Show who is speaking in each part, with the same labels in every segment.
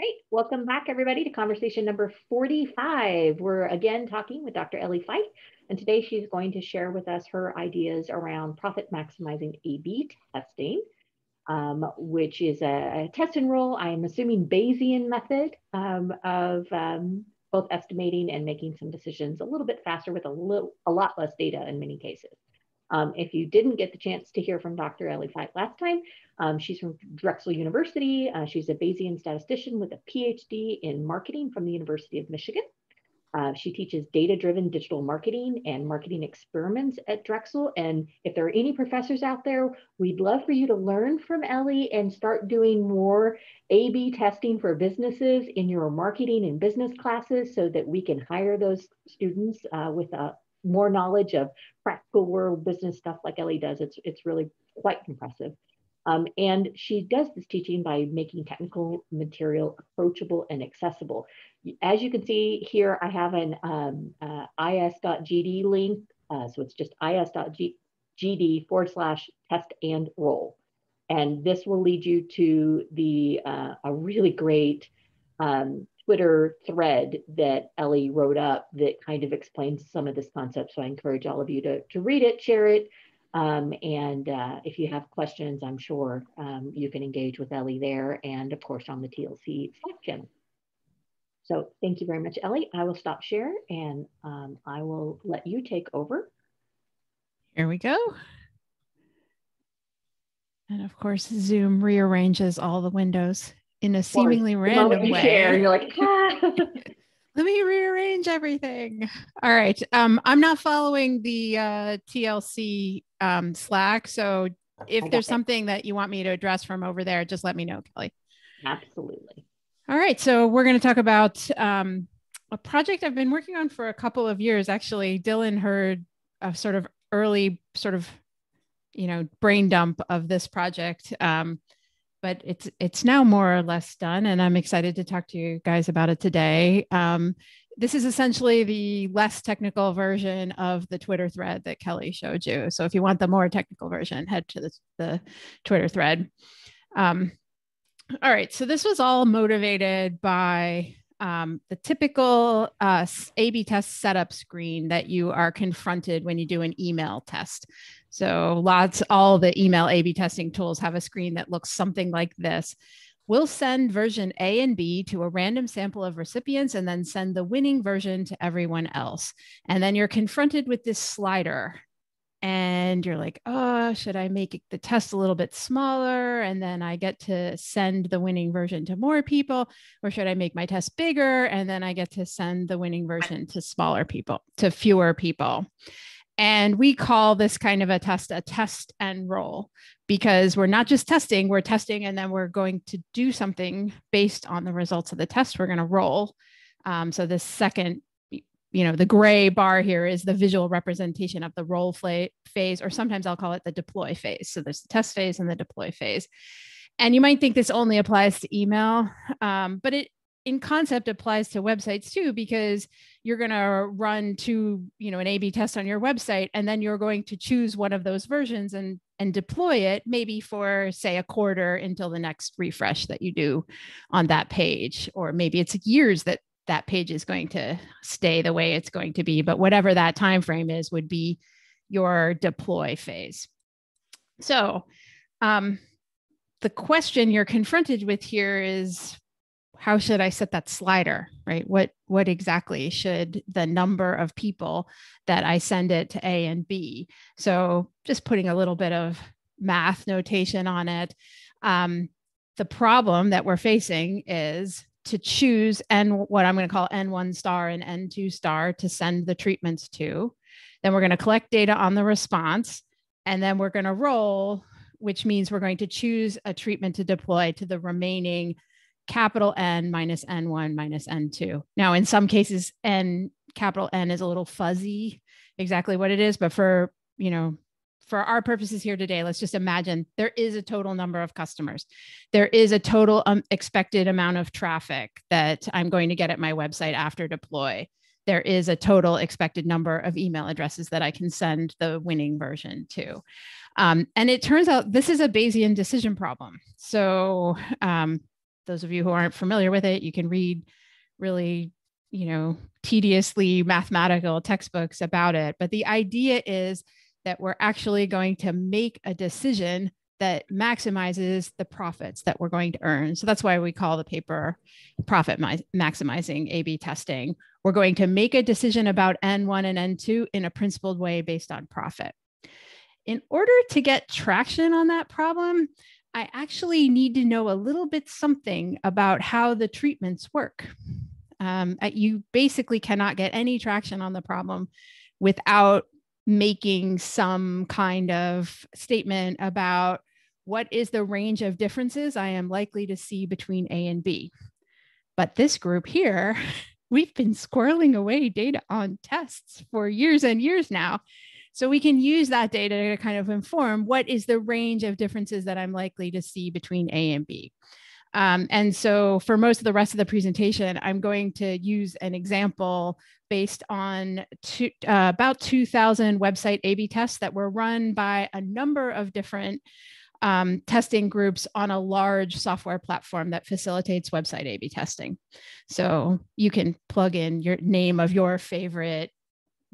Speaker 1: Great. Welcome back, everybody, to conversation number 45. We're again talking with Dr. Elea Feit, and today she's going to share with us her ideas around profit maximizing A-B testing, um, which is a, a, test and roll, I'm assuming Bayesian method um, of um, both estimating and making some decisions a little bit faster with a, little, a lot less data in many cases. Um, if you didn't get the chance to hear from Dr. Elea Feit last time, um, she's from Drexel University. Uh, she's a Bayesian statistician with a PhD in marketing from the University of Michigan. Uh, she teaches data-driven digital marketing and marketing experiments at Drexel. And if there are any professors out there, we'd love for you to learn from Elea and start doing more A-B testing for businesses in your marketing and business classes so that we can hire those students uh, with a more knowledge of practical world business stuff like Elea does. It's, it's really quite impressive. Um, and she does this teaching by making technical material approachable and accessible. As you can see here, I have an um, uh, is.gd link. Uh, so it's just is.gd forward slash test and roll. And this will lead you to the uh, a really great um, Twitter thread that Elea wrote up that kind of explains some of this concept. So I encourage all of you to, to read it, share it. Um, and uh, if you have questions, I'm sure um, you can engage with Elea there and of course on the TLC Slack channel. So thank you very much, Elea. I will stop share and um, I will let you take over.
Speaker 2: Here we go. And of course, Zoom rearranges all the windows in a seemingly random way. Share,
Speaker 1: you're like, ah.
Speaker 2: let me rearrange everything. All right. Um, I'm not following the uh, TLC um, Slack. So if there's it. something that you want me to address from over there, just let me know, Kelly.
Speaker 1: Absolutely.
Speaker 2: All right. So we're going to talk about um, a project I've been working on for a couple of years. Actually, Dylan heard a sort of early sort of, you know, brain dump of this project. Um, but it's it's now more or less done and i'm excited to talk to you guys about it today. Um, this is essentially the less technical version of the twitter thread that kelly showed you. So if you want the more technical version head to the, the twitter thread. Um, all right so this was all motivated by um, the typical uh, A B test setup screen that you are confronted when you do an email test. So, lots, all the email A B testing tools have a screen that looks something like this. We'll send version A and B to a random sample of recipients and then send the winning version to everyone else. And then you're confronted with this slider and you're like, oh, should I make the test a little bit smaller? And then I get to send the winning version to more people, or should I make my test bigger? And then I get to send the winning version to smaller people, to fewer people. And we call this kind of a test a test and roll because we're not just testing, we're testing and then we're going to do something based on the results of the test. We're going to roll. Um, so the second you know, the gray bar here is the visual representation of the roll phase, or sometimes I'll call it the deploy phase. So there's the test phase and the deploy phase. And you might think this only applies to email, um, but it in concept applies to websites too, because you're going to run to, you know, an A-B test on your website, and then you're going to choose one of those versions and and deploy it maybe for say a quarter until the next refresh that you do on that page, or maybe it's years that that page is going to stay the way it's going to be but whatever that time frame is would be your deploy phase. So um, the question you're confronted with here is how should i set that slider right what what exactly should the number of people that i send it to a and b so just putting a little bit of math notation on it um, the problem that we're facing is to choose n what I'm going to call N1 star and N2 star to send the treatments to. Then we're going to collect data on the response. And then we're going to roll, which means we're going to choose a treatment to deploy to the remaining capital N minus N1 minus N2. Now, in some cases, N capital N is a little fuzzy exactly what it is, but for you know for our purposes here today, let's just imagine there is a total number of customers. There is a total um, expected amount of traffic that I'm going to get at my website after deploy. There is a total expected number of email addresses that I can send the winning version to. Um, and it turns out this is a Bayesian decision problem. So um, those of you who aren't familiar with it, you can read really, you know, tediously mathematical textbooks about it. But the idea is that we're actually going to make a decision that maximizes the profits that we're going to earn. So that's why we call the paper profit maximizing A B testing. We're going to make a decision about N1 and N2 in a principled way based on profit. In order to get traction on that problem, I actually need to know a little bit something about how the treatments work. Um, you basically cannot get any traction on the problem without making some kind of statement about what is the range of differences I am likely to see between A and B. But this group here, we've been squirreling away data on tests for years and years now. So we can use that data to kind of inform what is the range of differences that I'm likely to see between A and B. Um, and so for most of the rest of the presentation, I'm going to use an example based on two, uh, about 2000 website A-B tests that were run by a number of different um, testing groups on a large software platform that facilitates website A-B testing. So you can plug in your name of your favorite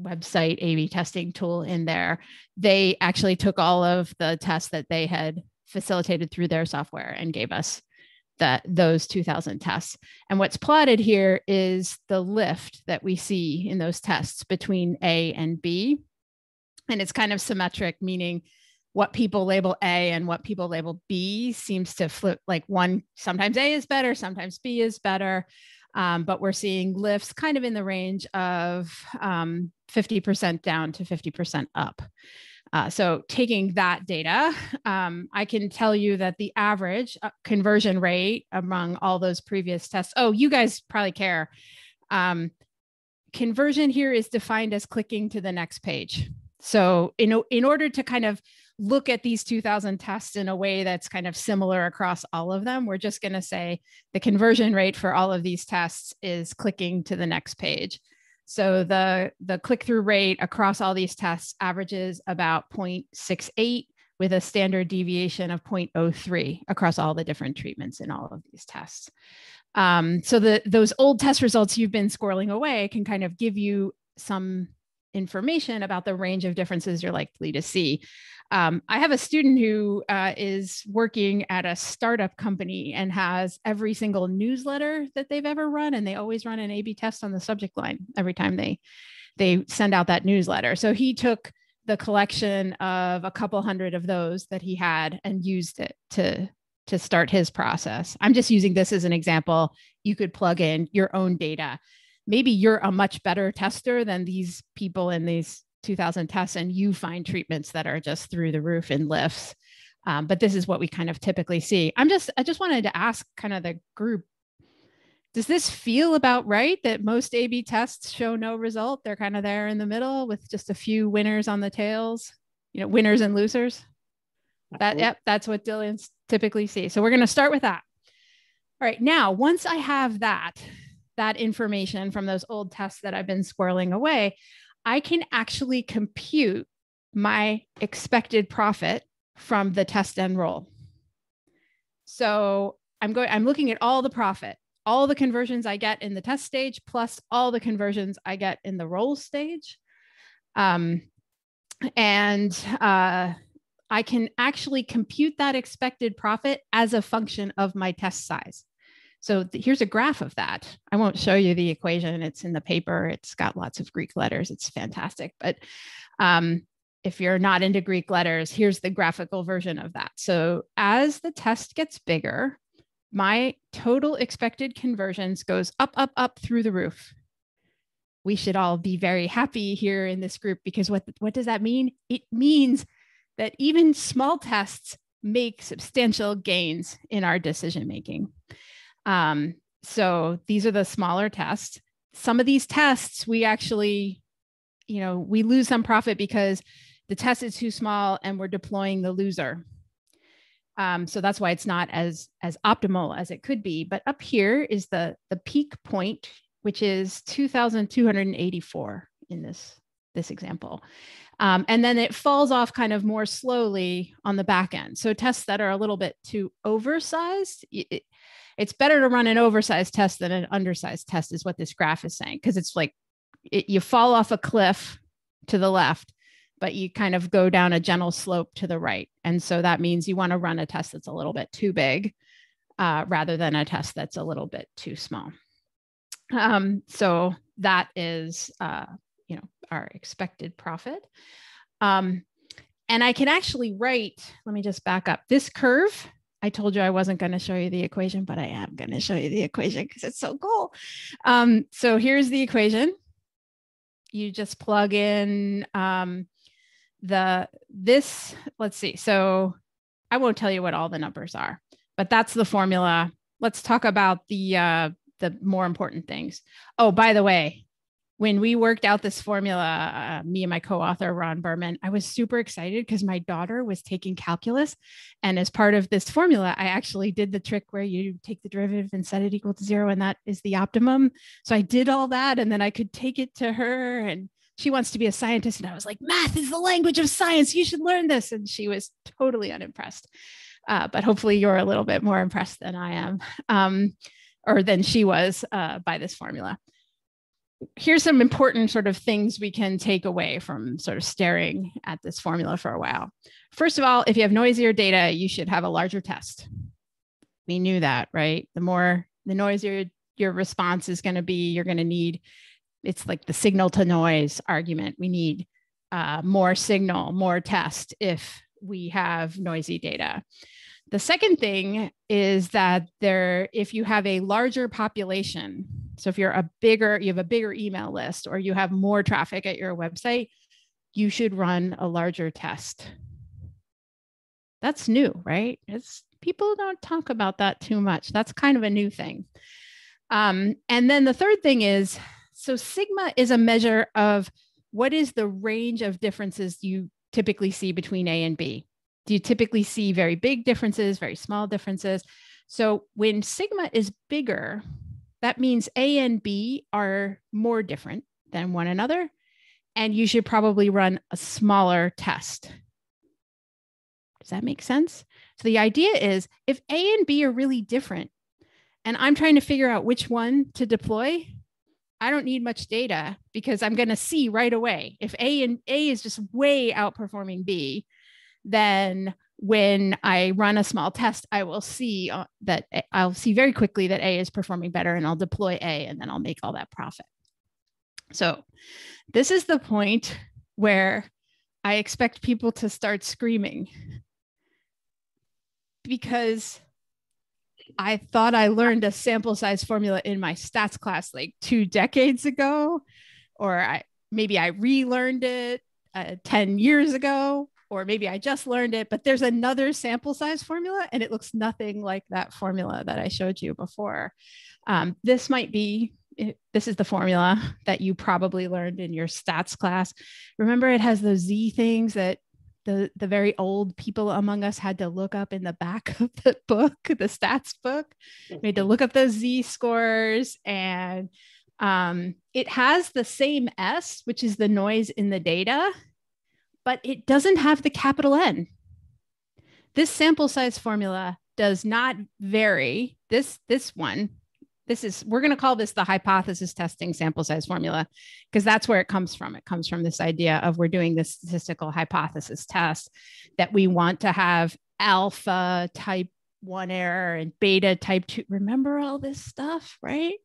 Speaker 2: website A/B testing tool in there. They actually took all of the tests that they had facilitated through their software and gave us that those 2000 tests. And what's plotted here is the lift that we see in those tests between A and B. And it's kind of symmetric, meaning what people label A and what people label B seems to flip like one, sometimes A is better, sometimes B is better. Um, but we're seeing lifts kind of in the range of um, 50% down to 50% up. Uh, so taking that data, um, I can tell you that the average uh, conversion rate among all those previous tests. Oh, you guys probably care. Um, conversion here is defined as clicking to the next page. So in, in order to kind of look at these 2000 tests in a way that's kind of similar across all of them. We're just going to say the conversion rate for all of these tests is clicking to the next page. So the, the click through rate across all these tests averages about 0.68 with a standard deviation of 0.03 across all the different treatments in all of these tests. Um, so the, those old test results you've been squirreling away can kind of give you some information about the range of differences you're likely to see. Um, I have a student who uh, is working at a startup company and has every single newsletter that they've ever run, and they always run an A/B test on the subject line every time they they send out that newsletter. So he took the collection of a couple hundred of those that he had and used it to to start his process. I'm just using this as an example. You could plug in your own data. Maybe you're a much better tester than these people in these 2000 tests and you find treatments that are just through the roof in lifts. Um, but this is what we kind of typically see. I'm just, I just wanted to ask kind of the group, does this feel about right that most A-B tests show no result? They're kind of there in the middle with just a few winners on the tails, you know, winners and losers. That, yep, that's what Dylan's typically see. So we're going to start with that. All right, now, once I have that, that information from those old tests that I've been squirreling away, I can actually compute my expected profit from the test and roll. So I'm going, I'm looking at all the profit, all the conversions I get in the test stage, plus all the conversions I get in the roll stage. Um, and uh, I can actually compute that expected profit as a function of my test size. So th- here's a graph of that. I won't show you the equation. It's in the paper. It's got lots of Greek letters. It's fantastic. But um, if you're not into Greek letters, here's the graphical version of that. So as the test gets bigger, my total expected conversions goes up, up, up through the roof. We should all be very happy here in this group because what, what does that mean? It means that even small tests make substantial gains in our decision making. Um, so these are the smaller tests. Some of these tests, we actually, you know, we lose some profit because the test is too small and we're deploying the loser. Um, so that's why it's not as as optimal as it could be. But up here is the the peak point, which is 2,284 in this this example. Um, and then it falls off kind of more slowly on the back end. So tests that are a little bit too oversized, it, it's better to run an oversized test than an undersized test, is what this graph is saying. Because it's like it, you fall off a cliff to the left, but you kind of go down a gentle slope to the right. And so that means you want to run a test that's a little bit too big uh, rather than a test that's a little bit too small. Um, so that is, uh, you know, our expected profit. Um, and I can actually write, let me just back up this curve. I told you I wasn't going to show you the equation, but I am going to show you the equation because it's so cool. Um, so here's the equation. You just plug in um, the this, let's see. So I won't tell you what all the numbers are, but that's the formula. Let's talk about the uh, the more important things. Oh, by the way, when we worked out this formula, uh, me and my co-author Ron Berman, I was super excited because my daughter was taking calculus, and as part of this formula, I actually did the trick where you take the derivative and set it equal to zero, and that is the optimum. So I did all that, and then I could take it to her, and she wants to be a scientist, and I was like, "Math is the language of science. You should learn this," and she was totally unimpressed. Uh, but hopefully, you're a little bit more impressed than I am, um, or than she was uh, by this formula here's some important sort of things we can take away from sort of staring at this formula for a while. First of all, if you have noisier data, you should have a larger test. We knew that, right? The more the noisier your response is going to be, you're going to need it's like the signal to noise argument. We need uh, more signal, more test if we have noisy data. The second thing is that there, if you have a larger population, so if you're a bigger, you have a bigger email list or you have more traffic at your website, you should run a larger test. That's new, right? It's people don't talk about that too much. That's kind of a new thing. Um, and then the third thing is so sigma is a measure of what is the range of differences you typically see between A and B do you typically see very big differences, very small differences? So when sigma is bigger, that means A and B are more different than one another. And you should probably run a smaller test. Does that make sense? So the idea is if A and B are really different, and I'm trying to figure out which one to deploy, I don't need much data because I'm going to see right away if A and A is just way outperforming B, then when I run a small test, I will see uh, that I'll see very quickly that A is performing better and I'll deploy A and then I'll make all that profit. So, this is the point where I expect people to start screaming because I thought I learned a sample size formula in my stats class like two decades ago, or I maybe I relearned it uh, 10 years ago or maybe I just learned it, but there's another sample size formula and it looks nothing like that formula that I showed you before. Um, this might be, this is the formula that you probably learned in your stats class. Remember, it has those Z things that the, the very old people among us had to look up in the back of the book, the stats book. We had to look up those Z scores and um, it has the same S, which is the noise in the data, but it doesn't have the capital N. This sample size formula does not vary. This, this one, this is, we're going to call this the hypothesis testing sample size formula because that's where it comes from. It comes from this idea of we're doing this statistical hypothesis test that we want to have alpha type one error and beta type two. Remember all this stuff, right?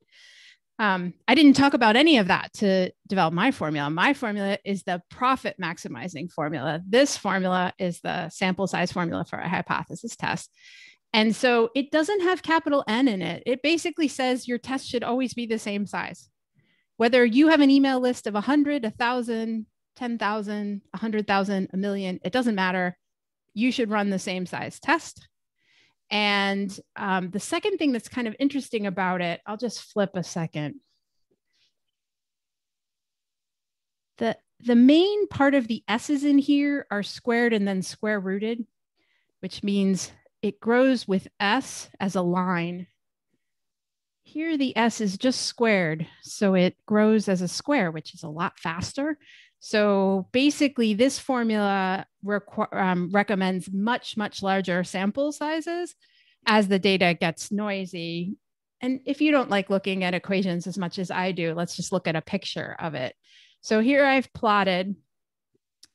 Speaker 2: Um, I didn't talk about any of that to develop my formula. My formula is the profit maximizing formula. This formula is the sample size formula for a hypothesis test. And so it doesn't have capital N in it. It basically says your test should always be the same size. Whether you have an email list of 100, 1,000, 10,000, 100,000, a million, it doesn't matter. You should run the same size test. And um, the second thing that's kind of interesting about it, I'll just flip a second. The, the main part of the S's in here are squared and then square rooted, which means it grows with S as a line. Here, the S is just squared, so it grows as a square, which is a lot faster. So basically, this formula requ- um, recommends much, much larger sample sizes as the data gets noisy, and if you don't like looking at equations as much as I do, let's just look at a picture of it. So here I've plotted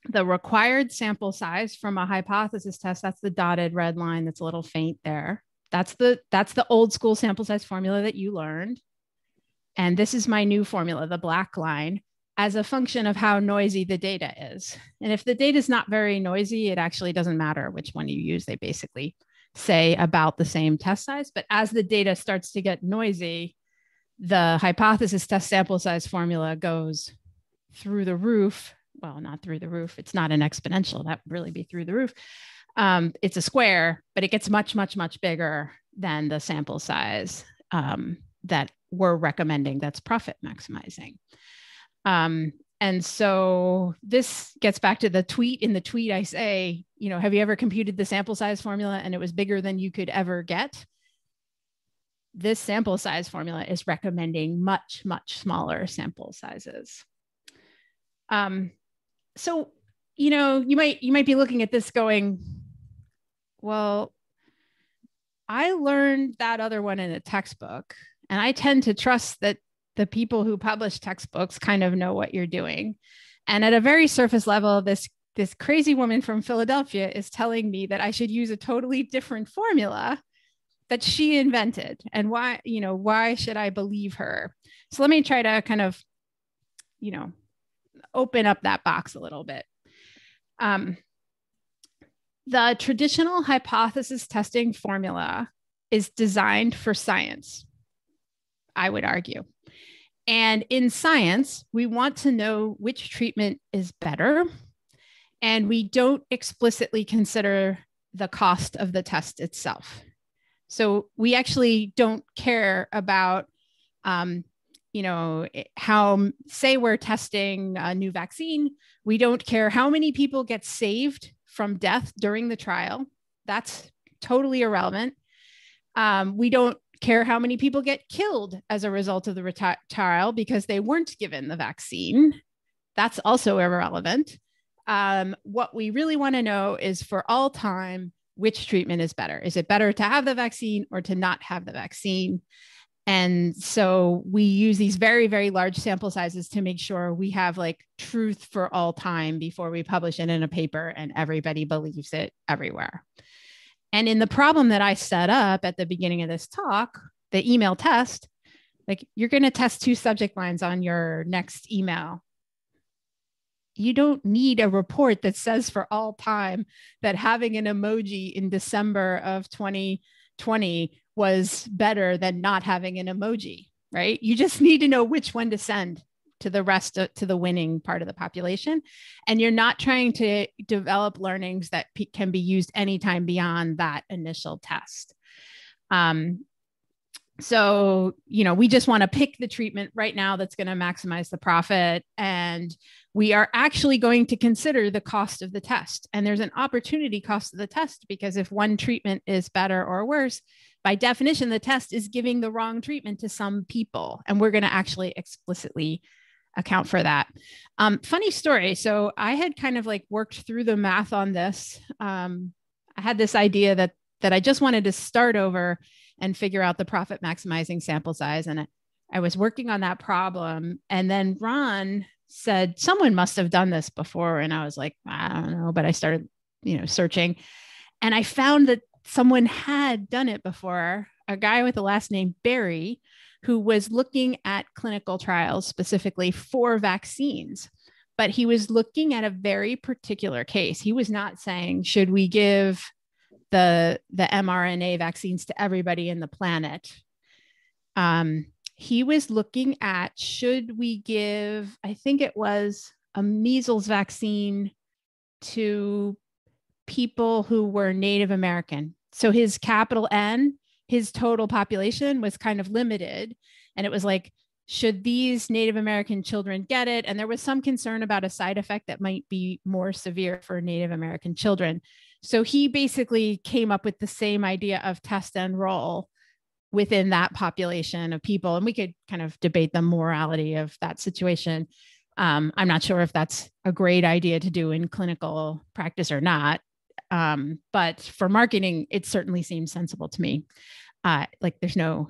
Speaker 2: the required sample size from a hypothesis test. That's the dotted red line that's a little faint there. That's the that's the old school sample size formula that you learned. And this is my new formula, the black line, as a function of how noisy the data is. And if the data is not very noisy, it actually doesn't matter which one you use. They basically say about the same test size. But as the data starts to get noisy, the hypothesis test sample size formula goes through the roof. Well, not through the roof. It's not an exponential. That would really be through the roof. Um, it's a square, but it gets much, much, much bigger than the sample size um, that we're recommending that's profit maximizing. Um, and so this gets back to the tweet. In the tweet, I say, you know, have you ever computed the sample size formula and it was bigger than you could ever get? This sample size formula is recommending much, much smaller sample sizes. Um, so, you know, you might you might be looking at this going, well, I learned that other one in a textbook, and I tend to trust that the people who publish textbooks kind of know what you're doing. And at a very surface level, this this crazy woman from Philadelphia is telling me that I should use a totally different formula that she invented. And why, you know, why should I believe her? So let me try to kind of, you know, open up that box a little bit. Um, the traditional hypothesis testing formula is designed for science, I would argue. And in science, we want to know which treatment is better. And we don't explicitly consider the cost of the test itself. So we actually don't care about, um, you know, how, say, we're testing a new vaccine. We don't care how many people get saved from death during the trial. That's totally irrelevant. Um, we don't care how many people get killed as a result of the reti- trial because they weren't given the vaccine. That's also irrelevant. Um, what we really want to know is for all time, which treatment is better? Is it better to have the vaccine or to not have the vaccine? And so we use these very, very large sample sizes to make sure we have like truth for all time before we publish it in a paper and everybody believes it everywhere. And in the problem that I set up at the beginning of this talk, the email test, like you're going to test two subject lines on your next email. You don't need a report that says for all time that having an emoji in December of 2020 was better than not having an emoji, right? You just need to know which one to send to the rest of, to the winning part of the population. And you're not trying to develop learnings that p- can be used anytime beyond that initial test. Um, so you know we just want to pick the treatment right now that's going to maximize the profit. And we are actually going to consider the cost of the test. And there's an opportunity cost of the test because if one treatment is better or worse by definition the test is giving the wrong treatment to some people. And we're going to actually explicitly account for that. Um, funny story. So I had kind of like worked through the math on this. Um, I had this idea that that I just wanted to start over and figure out the profit maximizing sample size, and I, I was working on that problem. And then Ron said someone must have done this before, and I was like, I don't know, but I started, you know, searching, and I found that someone had done it before. A guy with the last name Berry who was looking at clinical trials specifically for vaccines. But he was looking at a very particular case. He was not saying, should we give the, the mRNA vaccines to everybody in the planet? Um, he was looking at should we give, I think it was a measles vaccine to people who were Native American. So his capital N his total population was kind of limited. And it was like, should these Native American children get it? And there was some concern about a side effect that might be more severe for Native American children. So he basically came up with the same idea of test and roll within that population of people. And we could kind of debate the morality of that situation. Um, I'm not sure if that's a great idea to do in clinical practice or not. Um, but for marketing, it certainly seems sensible to me. Uh, like there's no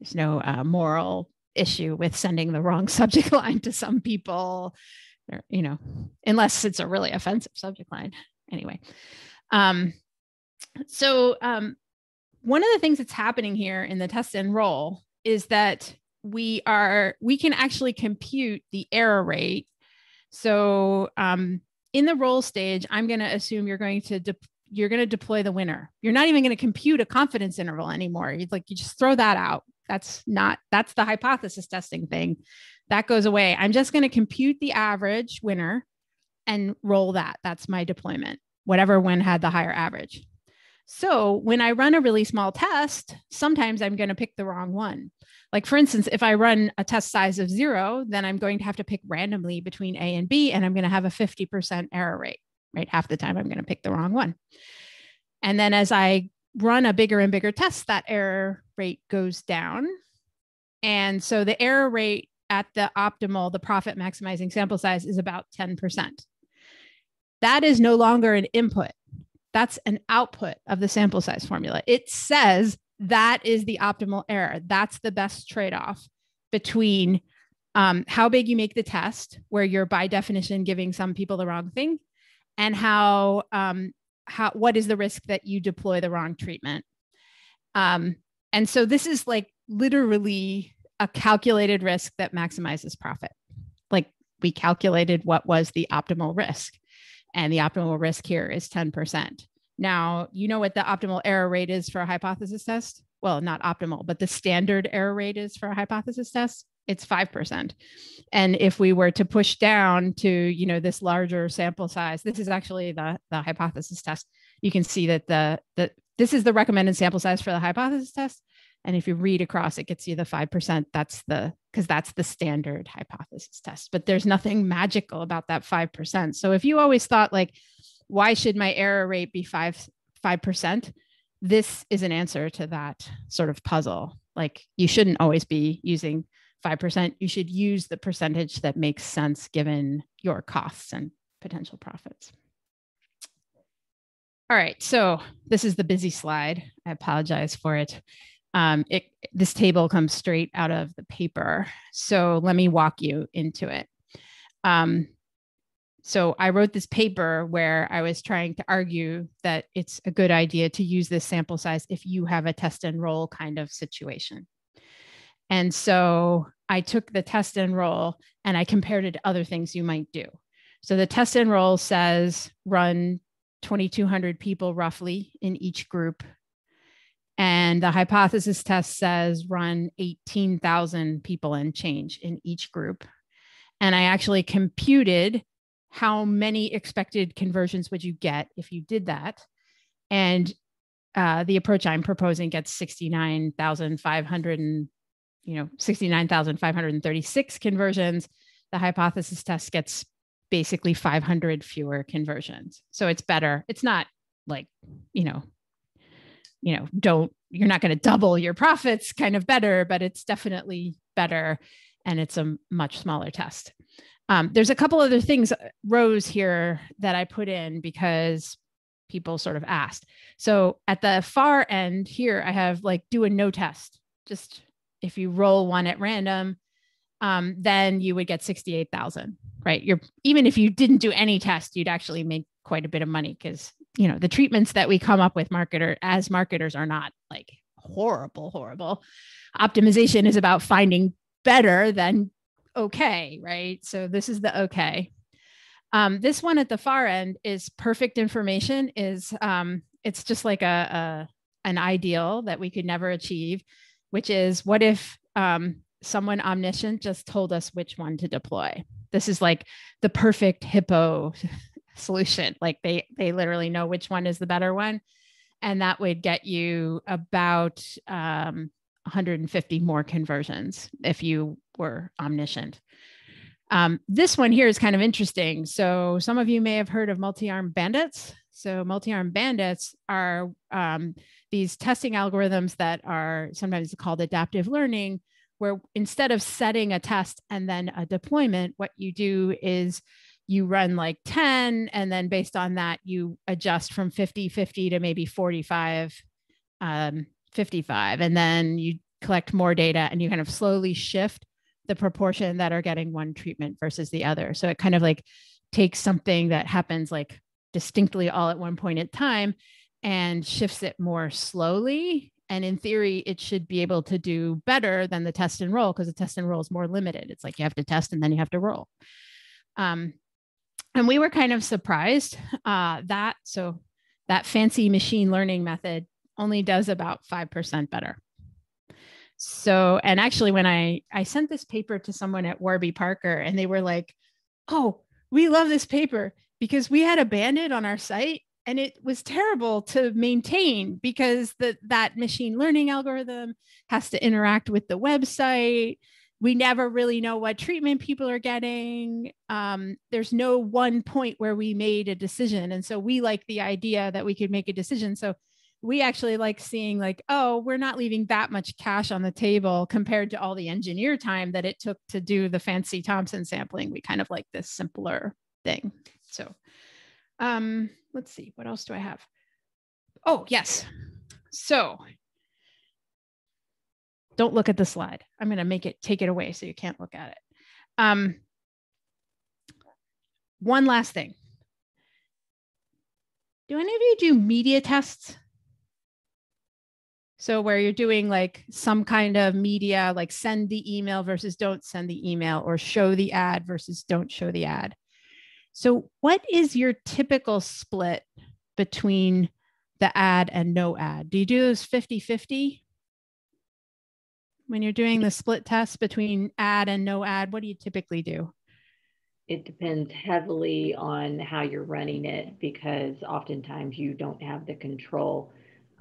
Speaker 2: there's no uh, moral issue with sending the wrong subject line to some people, or, you know, unless it's a really offensive subject line. Anyway, um, so um, one of the things that's happening here in the test and roll is that we are we can actually compute the error rate. So um, in the roll stage, I'm going to assume you're going to de- you're going to deploy the winner. You're not even going to compute a confidence interval anymore. You like you just throw that out. That's not that's the hypothesis testing thing. That goes away. I'm just going to compute the average winner and roll that. That's my deployment. Whatever win had the higher average. So when I run a really small test, sometimes I'm going to pick the wrong one. Like, for instance, if I run a test size of zero, then I'm going to have to pick randomly between A and B, and I'm going to have a 50% error rate, right? Half the time I'm going to pick the wrong one. And then as I run a bigger and bigger test, that error rate goes down. And so the error rate at the optimal, the profit maximizing sample size is about 10%. That is no longer an input. That's an output of the sample size formula. It says that is the optimal error. That's the best trade off between um, how big you make the test, where you're by definition giving some people the wrong thing, and how um, how what is the risk that you deploy the wrong treatment. Um, and so this is like literally a calculated risk that maximizes profit. Like we calculated what was the optimal risk, and the optimal risk here is 10%. Now, you know what the optimal error rate is for a hypothesis test? Well, not optimal, but the standard error rate is for a hypothesis test. It's 5%. And if we were to push down to, you know, this larger sample size, this is actually the, the hypothesis test. You can see that the, the this is the recommended sample size for the hypothesis test. And if you read across, it gets you the 5%. That's the, because that's the standard hypothesis test. But there's nothing magical about that 5%. So if you always thought like, why should my error rate be five five percent? This is an answer to that sort of puzzle. Like you shouldn't always be using five percent. You should use the percentage that makes sense given your costs and potential profits. All right, so this is the busy slide. I apologize for it. Um, it this table comes straight out of the paper. So let me walk you into it. Um, so I wrote this paper where I was trying to argue that it's a good idea to use this sample size if you have a test and roll kind of situation. And so I took the test and roll and I compared it to other things you might do. So the test and roll says run 2,200 people roughly in each group. And the hypothesis test says run 18,000 people and change in each group. And I actually computed how many expected conversions would you get if you did that? And uh, the approach I'm proposing gets 69,500 and you know 69,536 conversions. The hypothesis test gets basically 500 fewer conversions. So it's better. It's not like, you know, you know, don't you're not going to double your profits kind of better, but it's definitely better and it's a much smaller test. Um, there's a couple other things, uh, rows here that I put in because people sort of asked. So at the far end here, I have like do a no test. Just if you roll one at random, um, then you would get 68,000, right? You're even if you didn't do any test, you'd actually make quite a bit of money because you know the treatments that we come up with marketer as marketers are not like horrible, horrible. Optimization is about finding better than okay, right? So this is the okay. Um, this one at the far end is perfect information. Is um, it's just like a, a, an ideal that we could never achieve, which is what if um, someone omniscient just told us which one to deploy? This is like the perfect hippo solution. Like they they literally know which one is the better one, and that would get you about um, 150 more conversions if you were omniscient. Um, this one here is kind of interesting. So, some of you may have heard of multi arm bandits. So, multi arm bandits are um, these testing algorithms that are sometimes called adaptive learning, where instead of setting a test and then a deployment, what you do is you run like 10 and then based on that you adjust from 50 50 to maybe 45 um, 55 and then you collect more data and you kind of slowly shift the proportion that are getting one treatment versus the other. So it kind of like takes something that happens like distinctly all at one point in time and shifts it more slowly. And in theory it should be able to do better than the test and roll because the test and roll is more limited. It's like you have to test and then you have to roll. Um, and we were kind of surprised uh, that so that fancy machine learning method only does about 5% better so and actually when i i sent this paper to someone at warby parker and they were like oh we love this paper because we had a bandit on our site and it was terrible to maintain because the, that machine learning algorithm has to interact with the website. We never really know what treatment people are getting. Um, there's no one point where we made a decision. And so we like the idea that we could make a decision. So we actually like seeing like oh we're not leaving that much cash on the table compared to all the engineer time that it took to do the fancy thompson sampling we kind of like this simpler thing so um let's see, what else do I have? Oh, yes. So don't look at the slide. I'm going to make it take it away so you can't look at it. Um, one last thing. Do any of you do media tests? So where you're doing like some kind of media, like send the email versus don't send the email, or show the ad versus don't show the ad. So, what is your typical split between the ad and no ad? Do you do those 50 50? When you're doing the split test between ad and no ad, what do you typically do?
Speaker 1: It depends heavily on how you're running it because oftentimes you don't have the control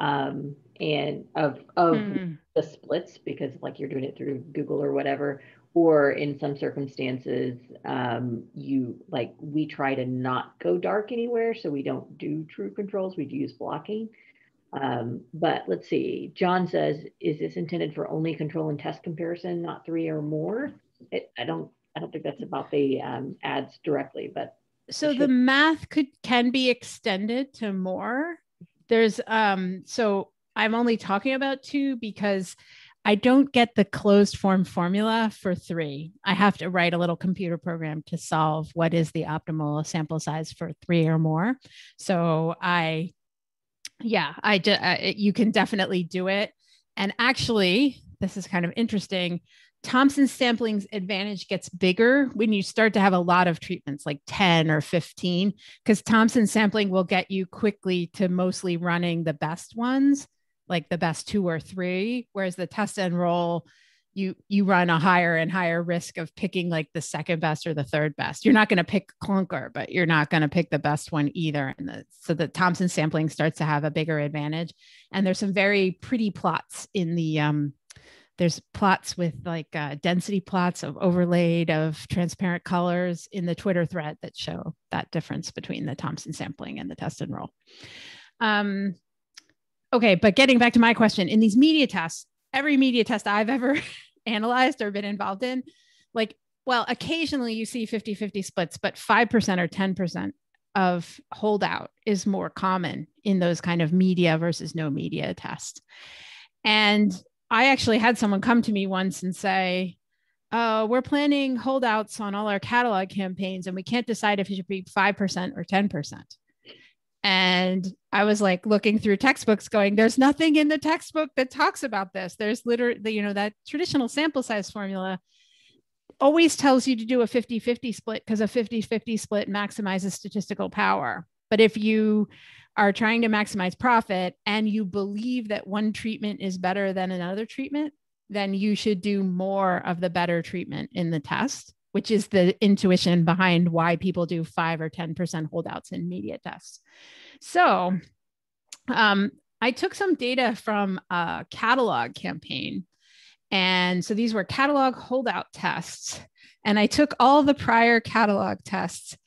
Speaker 1: um, and of of mm. the splits because like you're doing it through Google or whatever, or in some circumstances um, you like we try to not go dark anywhere so we don't do true controls we use blocking. Um, but let's see john says is this intended for only control and test comparison not three or more? It, i don't i don't think that's about the um, ads directly but
Speaker 2: so the math could can be extended to more. There's um so i'm only talking about two because I don't get the closed form formula for three. I have to write a little computer program to solve what is the optimal sample size for three or more. So I, yeah, I, you can definitely do it. And actually, this is kind of interesting. Thompson sampling's advantage gets bigger when you start to have a lot of treatments, like 10 or 15, because Thompson sampling will get you quickly to mostly running the best ones like the best two or three whereas the test and roll you you run a higher and higher risk of picking like the second best or the third best. You're not going to pick clunker but you're not going to pick the best one either. And the, so the thompson sampling starts to have a bigger advantage. And there's some very pretty plots in the um there's plots with like uh, density plots of overlaid of transparent colors in the twitter thread that show that difference between the thompson sampling and the test and roll. Um, okay, but getting back to my question, in these media tests, every media test I've ever analyzed or been involved in, like, well, occasionally you see 50 50 splits, but 5% or 10% of holdout is more common in those kind of media versus no media tests. And I actually had someone come to me once and say, Oh, we're planning holdouts on all our catalog campaigns, and we can't decide if it should be 5% or 10%. And I was like looking through textbooks, going, there's nothing in the textbook that talks about this. There's literally, you know, that traditional sample size formula always tells you to do a 50 50 split because a 50 50 split maximizes statistical power. But if you are trying to maximize profit and you believe that one treatment is better than another treatment, then you should do more of the better treatment in the test, which is the intuition behind why people do five or 10% holdouts in media tests. So um, I took some data from a catalog campaign. And so these were catalog holdout tests. And I took all the prior catalog tests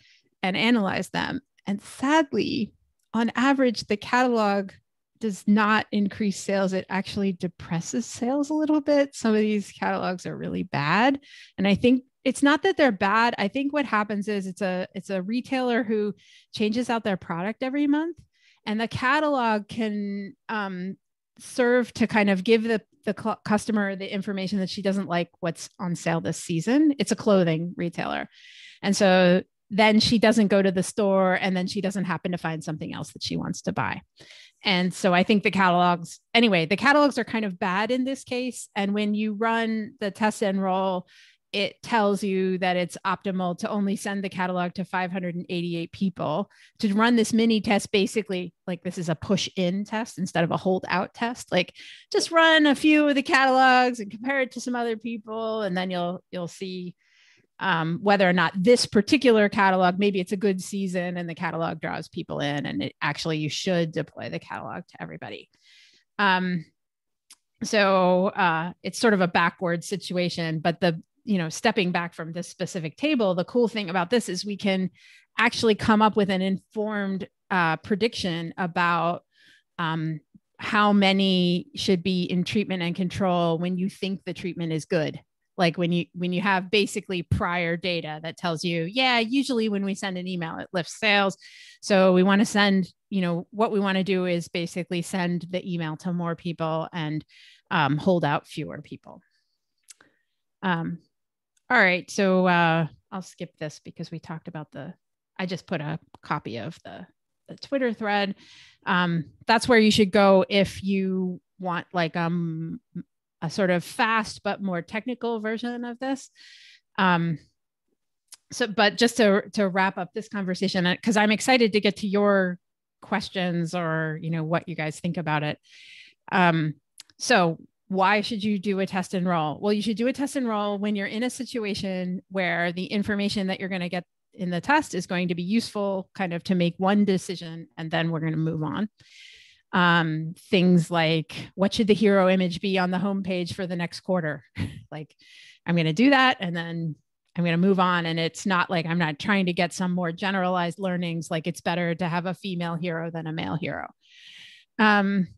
Speaker 2: and analyzed them. And sadly, on average, the catalog does not increase sales. It actually depresses sales a little bit. Some of these catalogs are really bad. And I think it's not that they're bad. I think what happens is it's a it's a retailer who changes out their product every month, and the catalog can um, serve to kind of give the the cl- customer the information that she doesn't like what's on sale this season. It's a clothing retailer, and so then she doesn't go to the store, and then she doesn't happen to find something else that she wants to buy. And so I think the catalogs, anyway, the catalogs are kind of bad in this case. And when you run the test and roll it tells you that it's optimal to only send the catalog to 588 people to run this mini test basically like this is a push in test instead of a hold out test. Like just run a few of the catalogs and compare it to some other people and then you'll you'll see um, whether or not this particular catalog maybe it's a good season and the catalog draws people in and it actually you should deploy the catalog to everybody. Um, so uh, it's sort of a backward situation but the you know stepping back from this specific table the cool thing about this is we can actually come up with an informed uh, prediction about um, how many should be in treatment and control when you think the treatment is good. Like when you when you have basically prior data that tells you yeah usually when we send an email it lifts sales. So we want to send you know what we want to do is basically send the email to more people and um, hold out fewer people. Um, all right. So uh, I'll skip this because we talked about the, I just put a copy of the, the Twitter thread. Um, that's where you should go if you want like um, a sort of fast but more technical version of this. Um, so, but just to, to wrap up this conversation, because I'm excited to get to your questions or, you know, what you guys think about it. Um, so why should you do a test and roll? Well, you should do a test and roll when you're in a situation where the information that you're going to get in the test is going to be useful kind of to make one decision and then we're going to move on. Um, things like what should the hero image be on the homepage for the next quarter? like, I'm going to do that and then I'm going to move on. And it's not like I'm not trying to get some more generalized learnings, like it's better to have a female hero than a male hero. Um,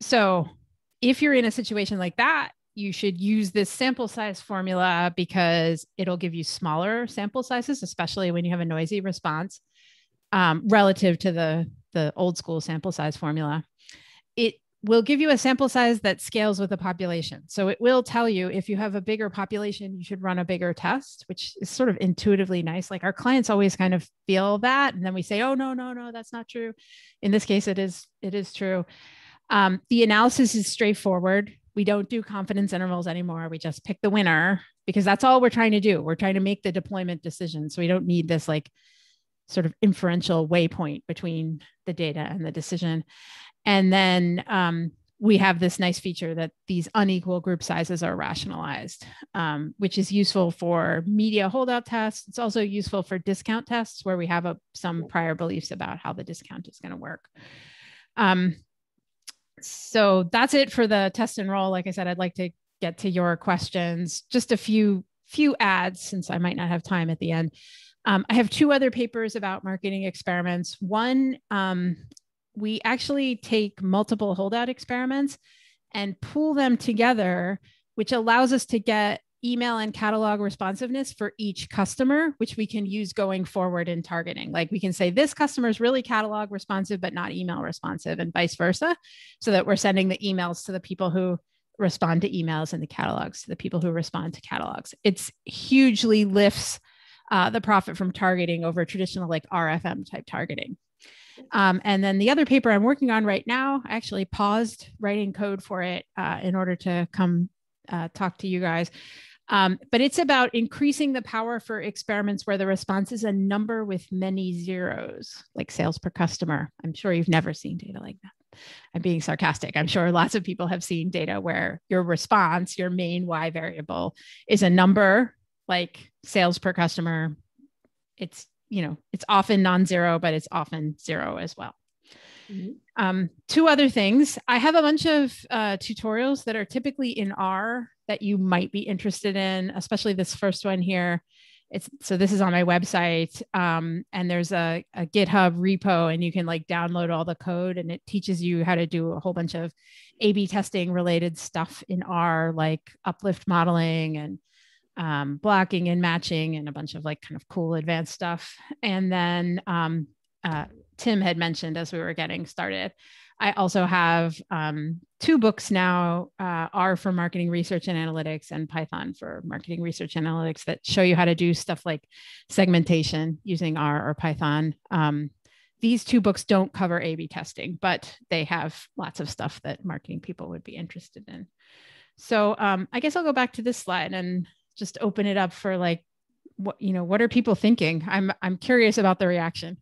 Speaker 2: so if you're in a situation like that, you should use this sample size formula because it'll give you smaller sample sizes, especially when you have a noisy response um, relative to the, the old school sample size formula. It will give you a sample size that scales with the population. So it will tell you if you have a bigger population, you should run a bigger test, which is sort of intuitively nice. Like our clients always kind of feel that. And then we say, oh, no, no, no, that's not true. In this case, it is, it is true. Um, the analysis is straightforward. We don't do confidence intervals anymore. We just pick the winner because that's all we're trying to do. We're trying to make the deployment decision. So we don't need this like sort of inferential waypoint between the data and the decision. And then um, we have this nice feature that these unequal group sizes are rationalized, um, which is useful for media holdout tests. It's also useful for discount tests where we have a, some prior beliefs about how the discount is going to work. Um, so that's it for the test and roll. Like I said, I'd like to get to your questions. Just a few few ads since I might not have time at the end. Um, I have two other papers about marketing experiments. One, um, we actually take multiple holdout experiments and pool them together, which allows us to get email and catalog responsiveness for each customer, which we can use going forward in targeting. Like we can say this customer is really catalog responsive, but not email responsive, and vice versa, so that we're sending the emails to the people who respond to emails and the catalogs to the people who respond to catalogs. It's hugely lifts uh, the profit from targeting over traditional like RFM type targeting. Um, and then the other paper I'm working on right now, I actually paused writing code for it uh, in order to come uh, talk to you guys. Um, but it's about increasing the power for experiments where the response is a number with many zeros, like sales per customer. I'm sure you've never seen data like that. I'm being sarcastic. I'm sure lots of people have seen data where your response, your main Y variable, is a number like sales per customer. It's, you know, it's often non zero, but it's often zero as well. Mm-hmm. Um, two other things. I have a bunch of uh, tutorials that are typically in R that you might be interested in, especially this first one here. It's so this is on my website, um, and there's a, a GitHub repo, and you can like download all the code, and it teaches you how to do a whole bunch of A/B testing related stuff in R, like uplift modeling and um, blocking and matching and a bunch of like kind of cool advanced stuff. And then um, uh, Tim had mentioned as we were getting started, I also have um, two books now uh, R for marketing research and analytics and Python for marketing research analytics that show you how to do stuff like segmentation using R or Python. Um, these two books don't cover A B testing, but they have lots of stuff that marketing people would be interested in. So um, I guess I'll go back to this slide and just open it up for like what you know what are people thinking i'm i'm curious about the reaction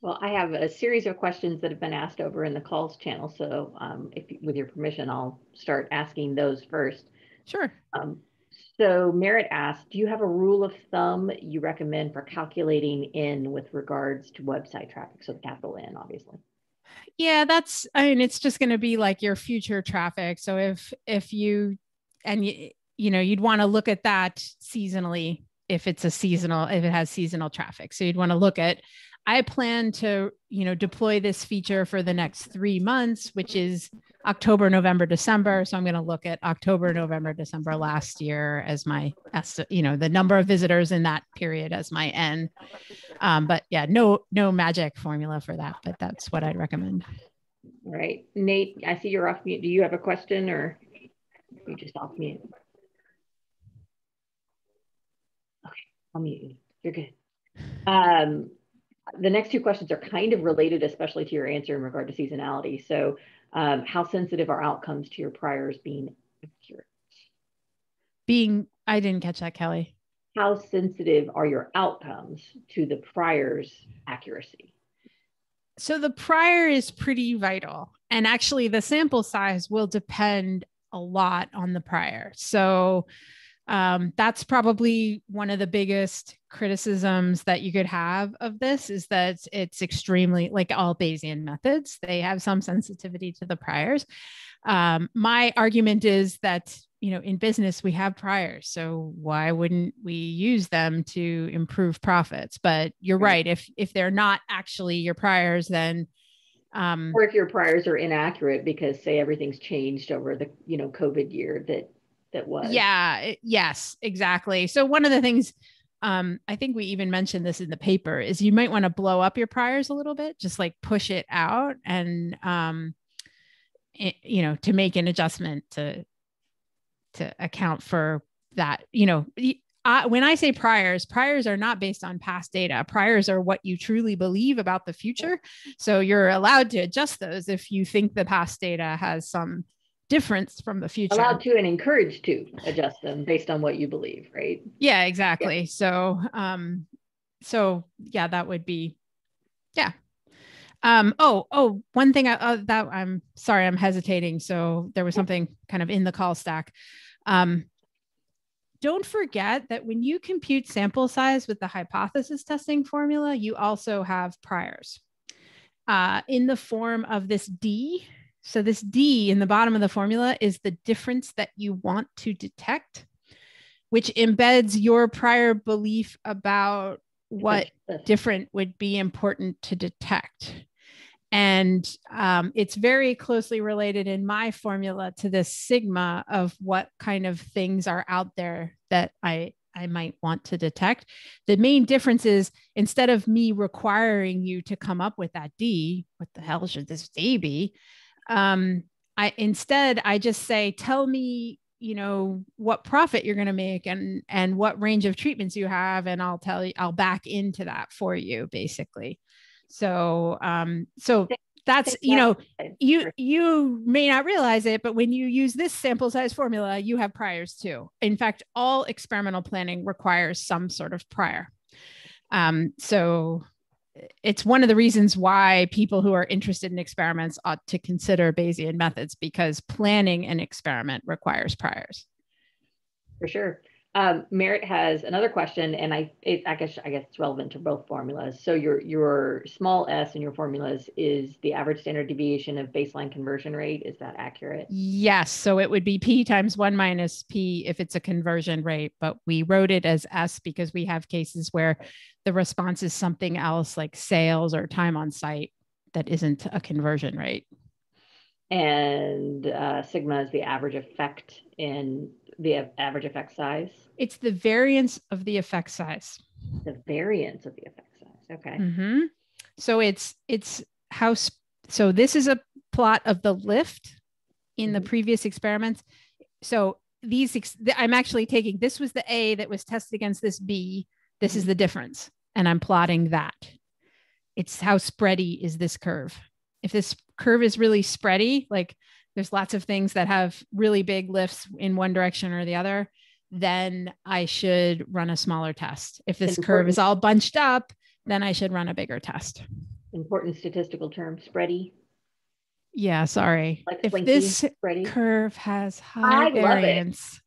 Speaker 1: well i have a series of questions that have been asked over in the calls channel so um, if with your permission i'll start asking those first
Speaker 2: sure
Speaker 1: um, so Merritt asked, do you have a rule of thumb you recommend for calculating in with regards to website traffic? So the capital N, obviously.
Speaker 2: Yeah, that's, I mean, it's just going to be like your future traffic. So if, if you, and you, you know, you'd want to look at that seasonally if it's a seasonal, if it has seasonal traffic. So you'd want to look at, I plan to, you know, deploy this feature for the next three months, which is October, November, December. So I'm going to look at October, November, December last year as my, you know, the number of visitors in that period as my N. Um, but yeah, no, no magic formula for that, but that's what I'd recommend.
Speaker 1: Right. Nate, I see you're off mute. Do you have a question or you just off mute? Okay, I'll mute you. You're good. Um, the next two questions are kind of related, especially to your answer in regard to seasonality. So um, how sensitive are outcomes to your priors being accurate?
Speaker 2: Being, I didn't catch that, Kelly.
Speaker 1: How sensitive are your outcomes to the prior's accuracy?
Speaker 2: So the prior is pretty vital. And actually, the sample size will depend a lot on the prior. So um, that's probably one of the biggest criticisms that you could have of this is that it's extremely like all Bayesian methods, they have some sensitivity to the priors. Um, my argument is that you know in business we have priors so why wouldn't we use them to improve profits? But you're right. if if they're not actually your priors then
Speaker 1: um, or if your priors are inaccurate because say everything's changed over the you know covid year that that was.
Speaker 2: Yeah, yes, exactly. So one of the things um, I think we even mentioned this in the paper is you might want to blow up your priors a little bit, just like push it out and um, it, you know, to make an adjustment to to account for that. You know, I, when I say priors, priors are not based on past data. Priors are what you truly believe about the future. So you're allowed to adjust those if you think the past data has some difference from the future.
Speaker 1: Allowed to and encouraged to adjust them based on what you believe, right?
Speaker 2: Yeah, exactly. Yeah. So, um, so yeah, that would be, yeah. Um, oh, oh, one thing I, uh, that I'm sorry, I'm hesitating. So there was something kind of in the call stack. Um, don't forget that when you compute sample size with the hypothesis testing formula, you also have priors uh, in the form of this D so this D in the bottom of the formula is the difference that you want to detect, which embeds your prior belief about what different would be important to detect. And um, it's very closely related in my formula to this sigma of what kind of things are out there that I, I might want to detect. The main difference is instead of me requiring you to come up with that D, what the hell should this D be? Um, I instead I just say, tell me, you know, what profit you're going to make and and what range of treatments you have, and I'll tell you, I'll back into that for you, basically. So, um, so that's you know you you may not realize it but when you use this sample size formula you have priors too. In fact all experimental planning requires some sort of prior. Um, so it's one of the reasons why people who are interested in experiments ought to consider Bayesian methods because planning an experiment requires priors.
Speaker 1: For sure. Um, Merritt has another question, and I, it, I guess I guess it's relevant to both formulas. So your your small s in your formulas is the average standard deviation of baseline conversion rate. Is that accurate?
Speaker 2: Yes. So it would be p times one minus p if it's a conversion rate, but we wrote it as s because we have cases where the response is something else like sales or time on site that isn't a conversion rate.
Speaker 1: And uh, sigma is the average effect in the average effect size.
Speaker 2: It's the variance of the effect size.
Speaker 1: The variance of the effect size. Okay.
Speaker 2: Mm-hmm. So it's it's how so this is a plot of the lift in the mm-hmm. previous experiments. So these ex- I'm actually taking this was the A that was tested against this B. This is mm-hmm. the difference, and I'm plotting that. It's how spready is this curve. If this curve is really spready, like there's lots of things that have really big lifts in one direction or the other, then I should run a smaller test. If this curve is all bunched up, then I should run a bigger test.
Speaker 1: Important statistical term, spready.
Speaker 2: Yeah, sorry. Like if this spready. curve has high I variance.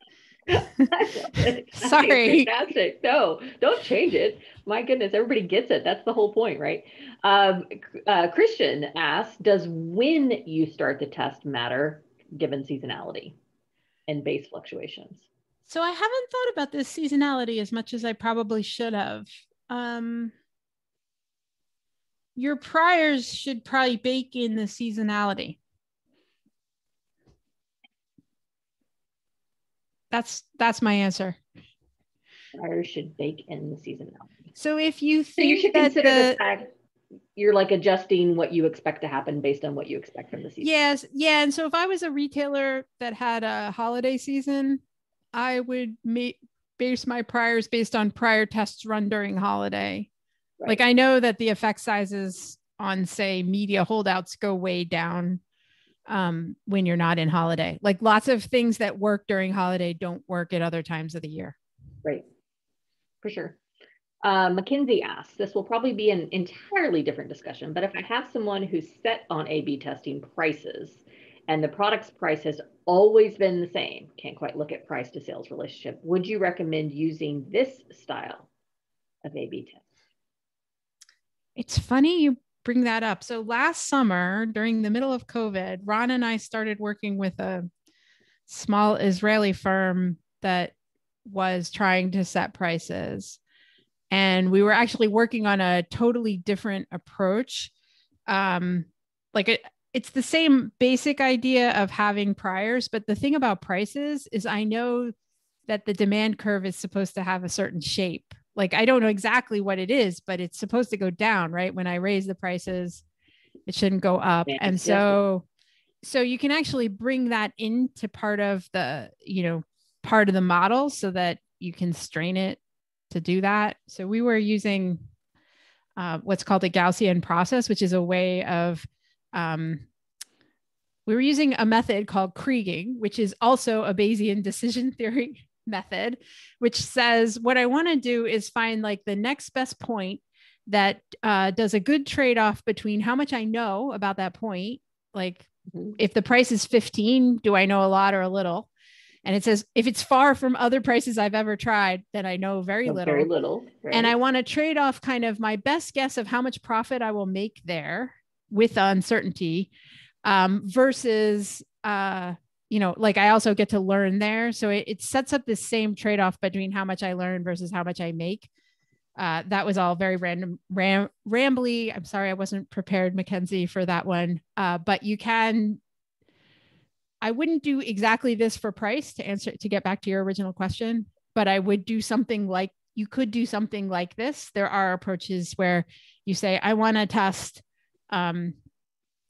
Speaker 1: Sorry. Fantastic. No, don't change it. My goodness, everybody gets it. That's the whole point, right? Um, uh, Christian asks Does when you start the test matter given seasonality and base fluctuations?
Speaker 2: So I haven't thought about this seasonality as much as I probably should have. Um, your priors should probably bake in the seasonality. That's that's my answer.
Speaker 1: Priors should bake in the seasonality.
Speaker 2: So if you think
Speaker 1: so you should
Speaker 2: consider
Speaker 1: the, fact you're like adjusting what you expect to happen based on what you expect from the season.
Speaker 2: Yes, yeah, and so if I was a retailer that had a holiday season, I would make base my priors based on prior tests run during holiday Right. Like I know that the effect sizes on say media holdouts go way down um, when you're not in holiday. Like lots of things that work during holiday don't work at other times of the year.
Speaker 1: Right. For sure. Uh, Mackenzie asks, this will probably be an entirely different discussion, but if I have someone who's set on A-B testing prices and the product's price has always been the same, can't quite look at price to sales relationship, would you recommend using this style of A-B test?
Speaker 2: It's funny you bring that up. So last summer, during the middle of COVID, Ron and I started working with a small Israeli firm that was trying to set prices. And we were actually working on a totally different approach. Um, like it, it's the same basic idea of having priors, but the thing about prices is I know that the demand curve is supposed to have a certain shape like I don't know exactly what it is, but it's supposed to go down, right? When I raise the prices, it shouldn't go up. Yeah, and so yeah. so you can actually bring that into part of the, you know, part of the model so that you can strain it to do that. So we were using uh, what's called a Gaussian process, which is a way of um, we were using a method called Kriging, which is also a Bayesian decision theory method, which says what I want to do is find like the next best point that uh, does a good trade off between how much I know about that point. Like mm-hmm. if the price is 15, do I know a lot or a little? And it says if it's far from other prices I've ever tried, then I know very little.
Speaker 1: Very little.
Speaker 2: Right. And I want to trade off kind of my best guess of how much profit I will make there with uncertainty um, versus uh, you know, like I also get to learn there. So it, it sets up this same trade off between how much I learn versus how much I make. Uh, that was all very random, ram, rambly. I'm sorry, I wasn't prepared, Mackenzie, for that one. Uh, but you can. I wouldn't do exactly this for price to answer to get back to your original question, but I would do something like you could do something like this. There are approaches where you say, I want to test um,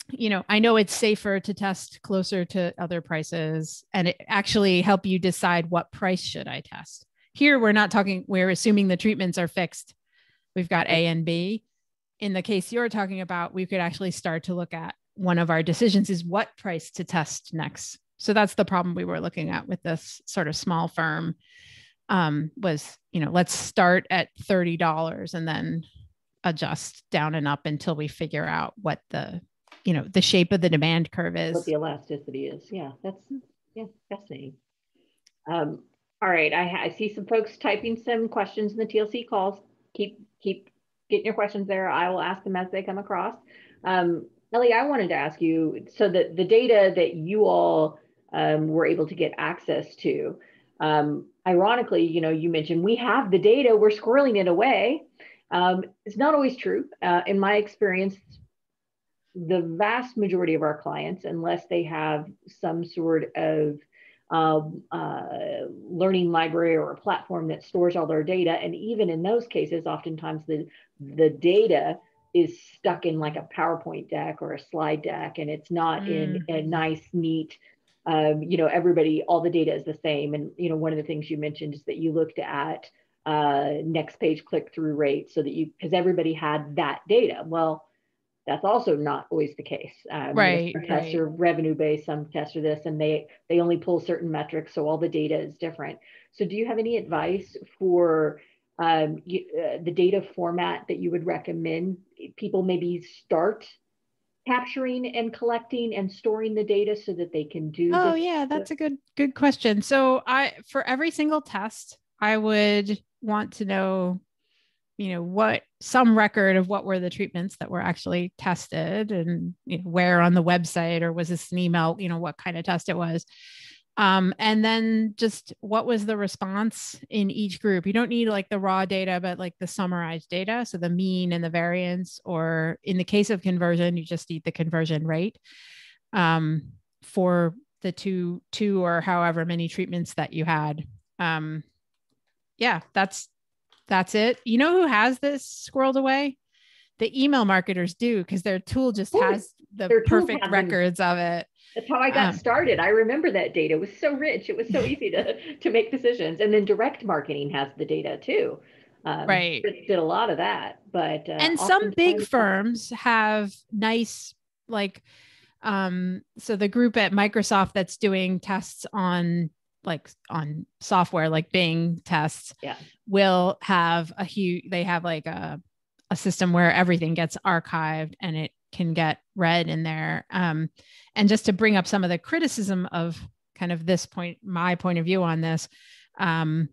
Speaker 2: you know, I know it's safer to test closer to other prices and it actually help you decide what price should I test. Here we're not talking we're assuming the treatments are fixed. We've got A and B. In the case you're talking about, we could actually start to look at one of our decisions is what price to test next. So that's the problem we were looking at with this sort of small firm um, was, you know, let's start at $30 and then adjust down and up until we figure out what the you know the shape of the demand curve is.
Speaker 1: What the elasticity is. Yeah that's yeah fascinating. Um, all right I, I see some folks typing some questions in the tlc calls. Keep keep getting your questions there. I will ask them as they come across. Um, Elea i wanted to ask you so that the data that you all um, were able to get access to um, ironically you know you mentioned we have the data we're squirreling it away. Um, it's not always true. Uh, in my experience the vast majority of our clients, unless they have some sort of um, uh, learning library or a platform that stores all their data, and even in those cases, oftentimes the the data is stuck in like a PowerPoint deck or a slide deck, and it's not mm. in a nice, neat um, you know, everybody, all the data is the same. And, you know, one of the things you mentioned is that you looked at uh, next page click through rate so that you, because everybody had that data. Well, that's also not always the case.
Speaker 2: Um, right.
Speaker 1: Some tests right. are revenue based, some tests are this, and they they only pull certain metrics, so all the data is different. So, do you have any advice for um, you, uh, the data format that you would recommend people maybe start capturing and collecting and storing the data so that they can do
Speaker 2: oh yeah that's a good good question so i for every single test i would want to know you know what some record of what were the treatments that were actually tested and you know, where on the website or was this an email you know what kind of test it was um, and then just what was the response in each group? You don't need like the raw data, but like the summarized data. So the mean and the variance, or in the case of conversion, you just need the conversion rate um, for the two, two or however many treatments that you had. Um, yeah, that's that's it. You know who has this squirreled away? The email marketers do because their tool just has the perfect records of it.
Speaker 1: That's how I got um, started. I remember that data it was so rich. It was so easy to to make decisions. And then direct marketing has the data too.
Speaker 2: Um, right.
Speaker 1: Did a lot of that, but uh,
Speaker 2: and some big firms have nice like um so the group at Microsoft that's doing tests on like on software like Bing tests
Speaker 1: yeah.
Speaker 2: will have a huge they have like a a system where everything gets archived and it can get read in there. Um, and just to bring up some of the criticism of kind of this point, my point of view on this, um,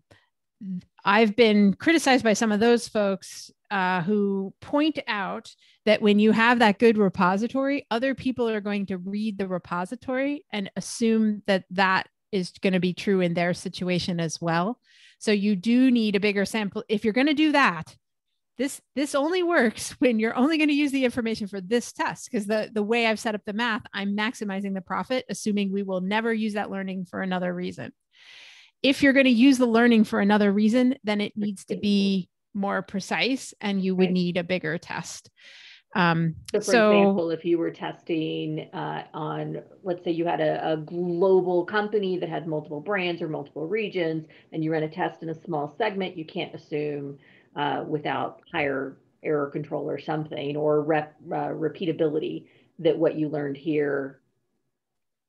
Speaker 2: I've been criticized by some of those folks uh, who point out that when you have that good repository, other people are going to read the repository and assume that that is going to be true in their situation as well. So you do need a bigger sample. If you're going to do that, this this only works when you're only going to use the information for this test because the the way I've set up the math, I'm maximizing the profit, assuming we will never use that learning for another reason. If you're going to use the learning for another reason, then it needs to be more precise, and you would need a bigger test. Um,
Speaker 1: so, for so, example, if you were testing uh, on, let's say you had a, a, global company that had multiple brands or multiple regions, and you ran a test in a small segment, you can't assume uh, without higher error control or something, or rep, uh, repeatability that what you learned here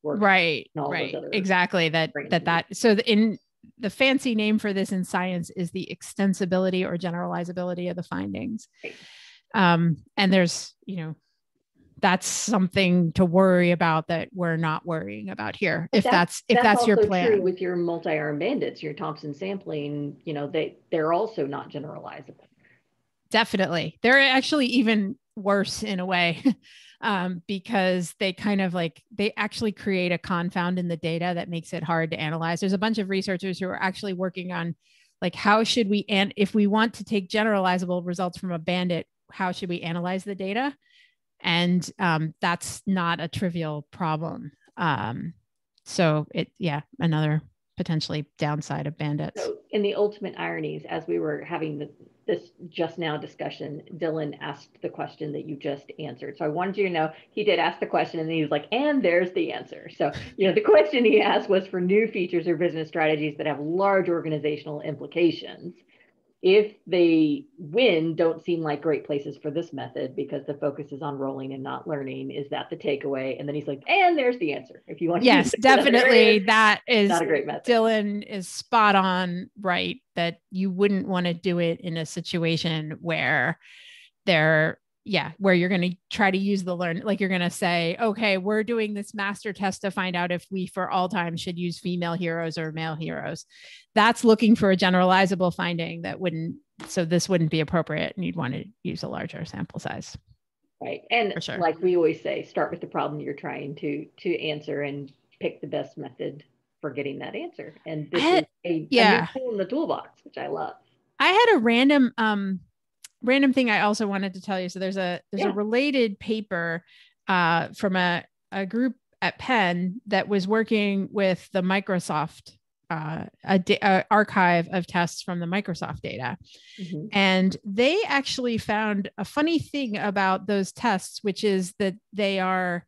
Speaker 2: right right. exactly that that that so in the fancy name for this in science is the extensibility or generalizability of the findings. Right. Um, and there's you know that's something to worry about that we're not worrying about here if that's, that's if that's, that's your plan.
Speaker 1: with your multi-arm bandits your thompson sampling you know they they're also not generalizable.
Speaker 2: Definitely. They're actually even worse in a way um, because they kind of like they actually create a confound in the data that makes it hard to analyze. There's a bunch of researchers who are actually working on like how should we and if we want to take generalizable results from a bandit how should we analyze the data? And um, that's not a trivial problem. Um, so it yeah another potentially downside of bandits.
Speaker 1: So in the ultimate ironies as we were having the, this just now discussion dylan asked the question that you just answered. So i wanted you to know he did ask the question and he was like and there's the answer. So you know the question he asked was for new features or business strategies that have large organizational implications if they win, don't seem like great places for this method because the focus is on rolling and not learning. Is that the takeaway? And then he's like, and there's the answer. If you want, to.
Speaker 2: yes, definitely, that is not a great method. Dylan is spot on, right? That you wouldn't want to do it in a situation where there yeah where you're going to try to use the learn like you're going to say okay we're doing this master test to find out if we for all time should use female heroes or male heroes that's looking for a generalizable finding that wouldn't so this wouldn't be appropriate and you'd want to use a larger sample size
Speaker 1: right and sure. like we always say start with the problem you're trying to to answer and pick the best method for getting that answer and this had, is a, yeah. a tool in the toolbox which i love
Speaker 2: i had a random um random thing I also wanted to tell you. So there's a there's yeah. a related paper uh, from a, a group at Penn that was working with the Microsoft uh, a, a, archive of tests from the Microsoft data. Mm-hmm. And they actually found a funny thing about those tests, which is that they are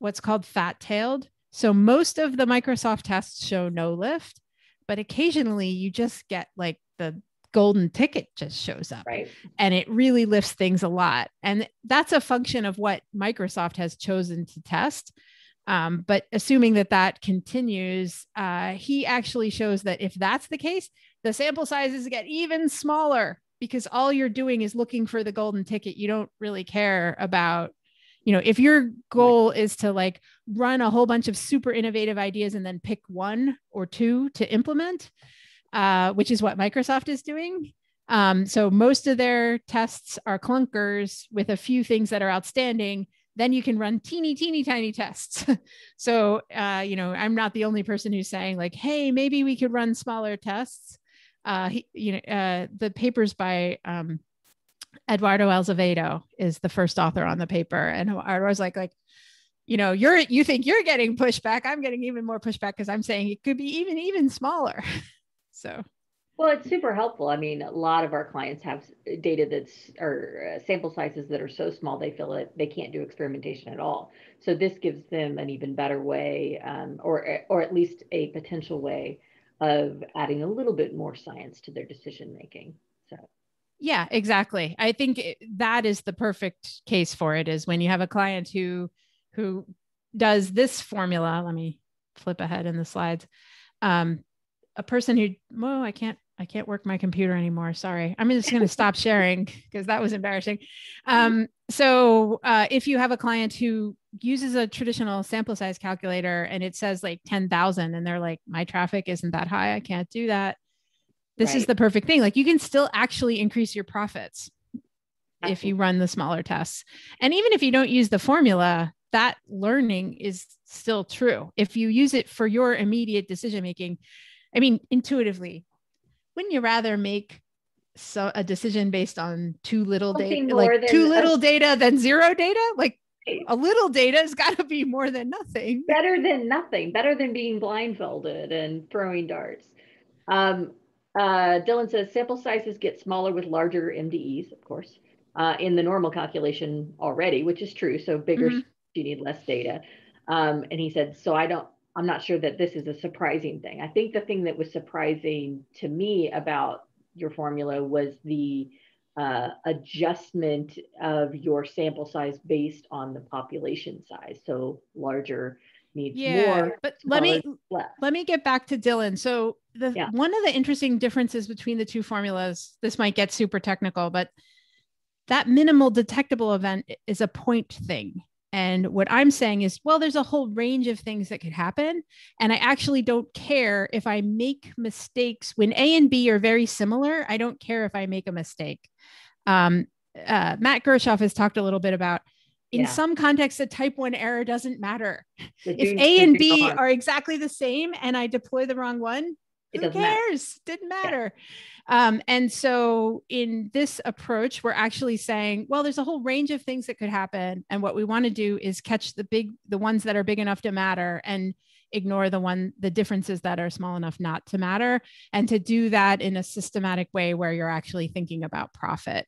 Speaker 2: what's called fat tailed. So most of the Microsoft tests show no lift, but occasionally you just get like the golden ticket just shows up.
Speaker 1: Right.
Speaker 2: And it really lifts things a lot. And that's a function of what Microsoft has chosen to test. Um, but assuming that that continues, uh, he actually shows that if that's the case, the sample sizes get even smaller because all you're doing is looking for the golden ticket. You don't really care about, you know, if your goal is to like run a whole bunch of super innovative ideas and then pick one or two to implement, uh, which is what Microsoft is doing. Um, so most of their tests are clunkers with a few things that are outstanding then you can run teeny, teeny, tiny tests. so, uh, you know, I'm not the only person who's saying like, hey, maybe we could run smaller tests. Uh, he, you know, uh, the papers by um, Eduardo Azevedo is the first author on the paper, and I was like, like, you know, you're you think you're getting pushback. I'm getting even more pushback because I'm saying it could be even even smaller. so
Speaker 1: well, it's super helpful. I mean, a lot of our clients have data that's or uh, sample sizes that are so small they feel that they can't do experimentation at all. So this gives them an even better way, um, or or at least a potential way of adding a little bit more science to their decision making. So.
Speaker 2: Yeah, exactly. I think it, that is the perfect case for it. Is when you have a client who who does this formula. Let me flip ahead in the slides. Um, a person who, well, I can't I can't work my computer anymore. Sorry. I'm just going to stop sharing because that was embarrassing. Um, so, uh, if you have a client who uses a traditional sample size calculator and it says like 10,000 and they're like, my traffic isn't that high, I can't do that. This right. is the perfect thing. Like, you can still actually increase your profits Absolutely. if you run the smaller tests. And even if you don't use the formula, that learning is still true. If you use it for your immediate decision making, I mean, intuitively, wouldn't you rather make so a decision based on too little data like too little a, data than zero data? Like a little data has got to be more than nothing.
Speaker 1: Better than nothing better than being blindfolded and throwing darts. Um, uh, dylan says sample sizes get smaller with larger MDEs of course uh, in the normal calculation already which is true. So bigger mm-hmm. you need less data. Um, and he said so i don't I'm not sure that this is a surprising thing. I think the thing that was surprising to me about your formula was the uh, adjustment of your sample size based on the population size. So larger needs yeah, more.
Speaker 2: But let me less. let me get back to Dylan. So the yeah. one of the interesting differences between the two formulas, this might get super technical, but that minimal detectable event is a point thing. And what I'm saying is, well, there's a whole range of things that could happen. And I actually don't care if I make mistakes when A and B are very similar. I don't care if I make a mistake. Um, uh, Matt Gershoff has talked a little bit about in yeah. some contexts, a type one error doesn't matter. if A and B are exactly the same and I deploy the wrong one, it who cares? Matter. Didn't matter. Yeah. Um, and so in this approach, we're actually saying, well, there's a whole range of things that could happen. And what we want to do is catch the big, the ones that are big enough to matter and ignore the one, the differences that are small enough not to matter. And to do that in a systematic way where you're actually thinking about profit.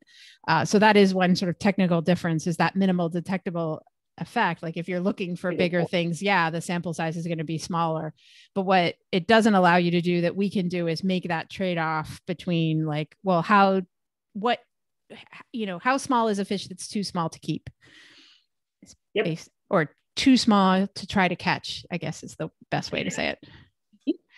Speaker 2: Uh, so that is one sort of technical difference is that minimal detectable effect like if you're looking for bigger things yeah the sample size is going to be smaller. But what it doesn't allow you to do that we can do is make that trade off between like well how what you know how small is a fish that's too small to keep?
Speaker 1: Yep.
Speaker 2: or too small to try to catch i guess is the best way to say it.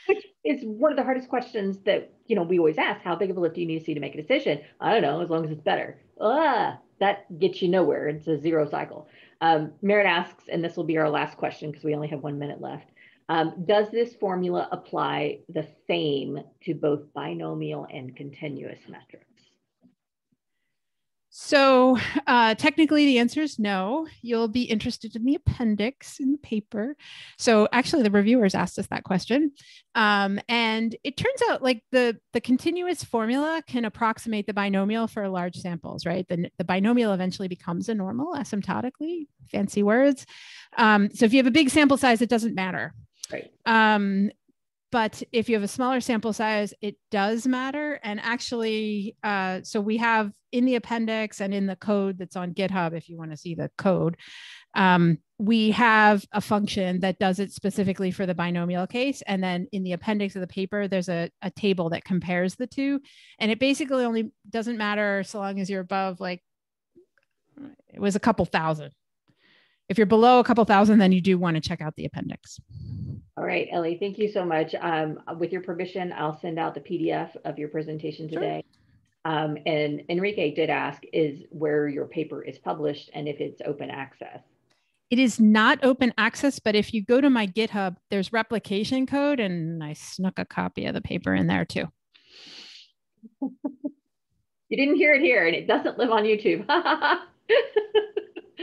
Speaker 1: Which is one of the hardest questions that you know we always ask how big of a lift do you need to see to make a decision? I don't know as long as it's better. Ah that gets you nowhere. It's a zero cycle um, Merritt asks, and this will be our last question because we only have one minute left. Um, does this formula apply the same to both binomial and continuous metrics?
Speaker 2: So, uh, technically, the answer is no. You'll be interested in the appendix in the paper. So, actually, the reviewers asked us that question, um, and it turns out like the the continuous formula can approximate the binomial for large samples, right? The the binomial eventually becomes a normal asymptotically. Fancy words. Um, so, if you have a big sample size, it doesn't matter.
Speaker 1: Right.
Speaker 2: Um, but if you have a smaller sample size, it does matter. And actually, uh, so we have in the appendix and in the code that's on GitHub, if you want to see the code, um, we have a function that does it specifically for the binomial case. And then in the appendix of the paper, there's a, a table that compares the two. And it basically only doesn't matter so long as you're above like, it was a couple thousand. If you're below a couple thousand, then you do want to check out the appendix.
Speaker 1: All right, Elea, thank you so much. Um, with your permission, I'll send out the PDF of your presentation today. Sure. Um, and Enrique did ask is where your paper is published and if it's open access.
Speaker 2: It is not open access, but if you go to my GitHub, there's replication code and I snuck a copy of the paper in there too.
Speaker 1: you didn't hear it here and it doesn't live on YouTube.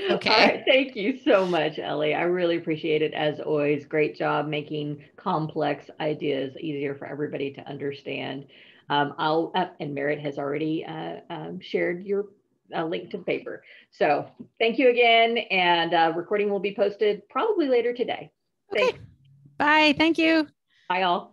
Speaker 2: Okay.
Speaker 1: Right. Thank you so much, Elea. I really appreciate it as always. Great job making complex ideas easier for everybody to understand. Um, I'll uh, and Merritt has already uh, um, shared your uh, link to the paper. So thank you again, and uh, recording will be posted probably later today.
Speaker 2: Okay. Thanks. Bye. Thank you.
Speaker 1: Bye all.